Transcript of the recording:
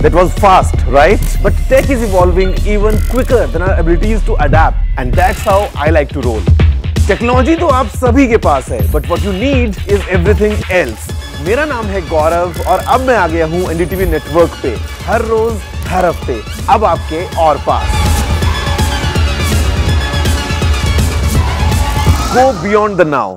That was fast, right? But tech is evolving even quicker than our abilities to adapt. And that's how I like to roll. Technology तो आप सभी के पास है but what you need is everything else मेरा नाम है गौरव और अब मैं आ गया हूँ एनडीटीवी नेटवर्क पे हर रोज हर हफ़्ते अब आपके और पास गो बियॉन्ड द नाउ